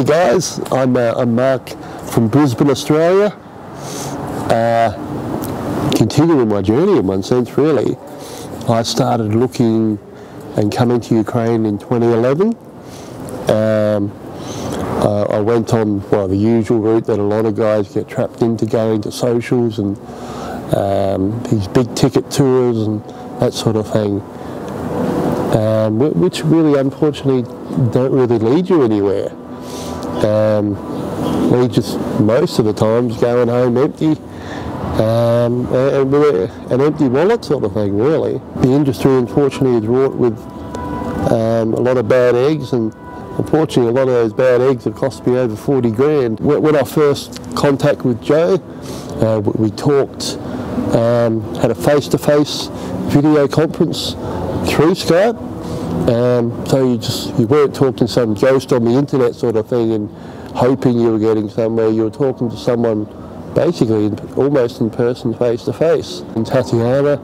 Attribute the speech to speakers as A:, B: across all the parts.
A: You guys? I'm, uh, I'm Mark from Brisbane, Australia. Uh, continuing my journey in one sense, really. I started looking and coming to Ukraine in 2011. Um, uh, I went on well the usual route that a lot of guys get trapped into, going to socials and um, these big ticket tours and that sort of thing, um, which really unfortunately don't really lead you anywhere. Um, we just most of the times going home empty um, and an empty wallet sort of thing really. The industry unfortunately is wrought with um, a lot of bad eggs and unfortunately a lot of those bad eggs have cost me over 40 grand. When I first contact with Joe, uh, we talked, um, had a face-to-face video conference through Skype. Um, so you just you weren't talking to some ghost on the internet sort of thing and hoping you were getting somewhere. You were talking to someone basically almost in person, face to face. And Tatiana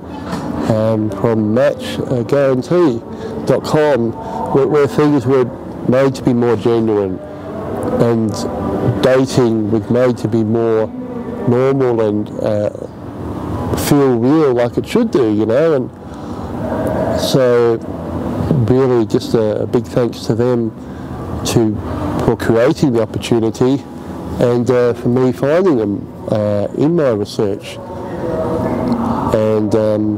A: um, from MatchGuarantee.com, where, where things were made to be more genuine and dating was made to be more normal and uh, feel real like it should do, you know. And so really just a, a big thanks to them to for creating the opportunity and uh, for me finding them uh, in my research. And um,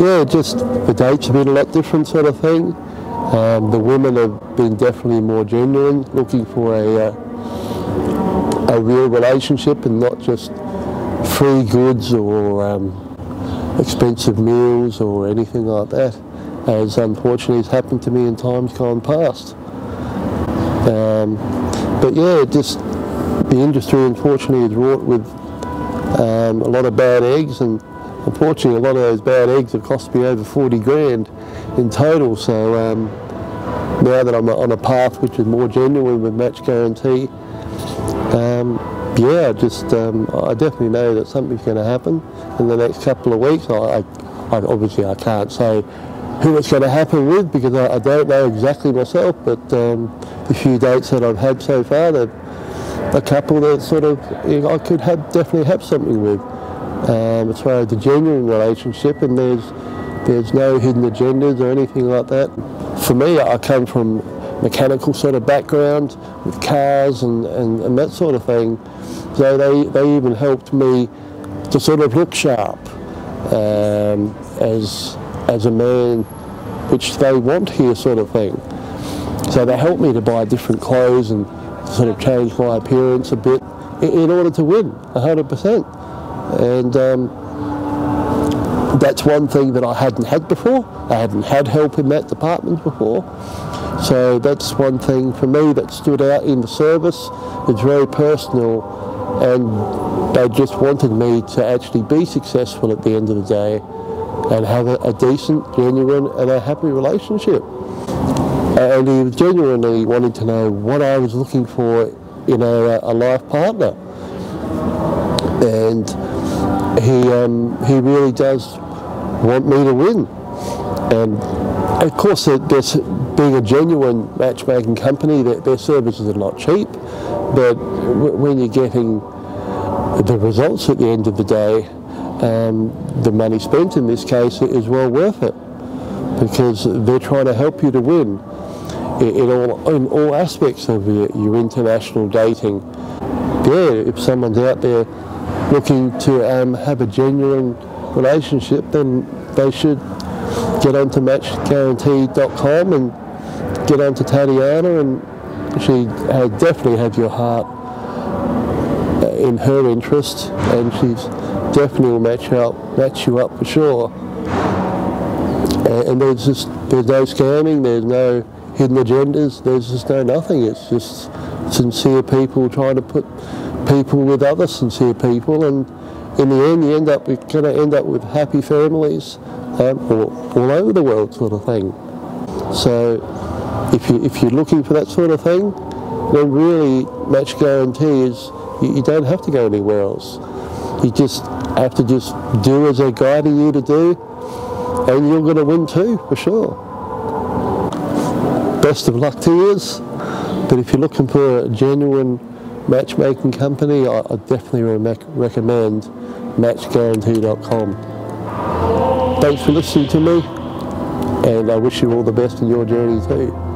A: yeah, just the dates have been a lot different sort of thing. Um, the women have been definitely more genuine, looking for a, uh, a real relationship and not just free goods or um, expensive meals or anything like that as unfortunately has happened to me in times gone past. Um, but yeah, just the industry unfortunately is wrought with um, a lot of bad eggs and unfortunately a lot of those bad eggs have cost me over 40 grand in total. So um, now that I'm on a path which is more genuine with Match Guarantee, um, yeah, just um, I definitely know that something's going to happen in the next couple of weeks. I, I, obviously I can't say who it's going to happen with because I, I don't know exactly myself, but um, the few dates that I've had so far, they're a couple that sort of you know, I could have definitely have something with. Um, as far as the genuine relationship, and there's there's no hidden agendas or anything like that. For me, I come from mechanical sort of background with cars and, and, and that sort of thing. So they, they even helped me to sort of look sharp um, as as a man, which they want here, sort of thing. So they helped me to buy different clothes and sort of change my appearance a bit in, order to win 100%. And um, that's one thing that I hadn't had before. I hadn't had help in that department before. So that's one thing for me that stood out in the service. It's very personal and they just wanted me to actually be successful at the end of the day and have a, a decent, genuine and a happy relationship. And he was genuinely wanting to know what I was looking for in a, a life partner. And he, um, he really does want me to win. And of course, there's, being a genuine matchmaking company, their, their services are not cheap, but when you're getting the results at the end of the day, um, the money spent in this case is well worth it because they're trying to help you to win in, all in all aspects of your, your international dating. Yeah, if someone's out there looking to um, have a genuine relationship, then they should get onto matchguarantee.com and get onto Tatiana and she uh, definitely have your heart uh, in her interest and she's definitely will match up, match you up for sure. And, and there's just there's no scamming, there's no hidden agendas, there's just no nothing. It's just sincere people trying to put people with other sincere people, and in the end, you end up you're going to end up with happy families um, all, all over the world, sort of thing. So, if you if you're looking for that sort of thing, then really match guarantee is you, you don't have to go anywhere else. You just have to just do as they're guiding you to do, and you're going to win too, for sure. Best of luck to you. But if you're looking for a genuine matchmaking company, I, I definitely recommend matchguarantee.com. Thanks for listening to me, and I wish you all the best in your journey too.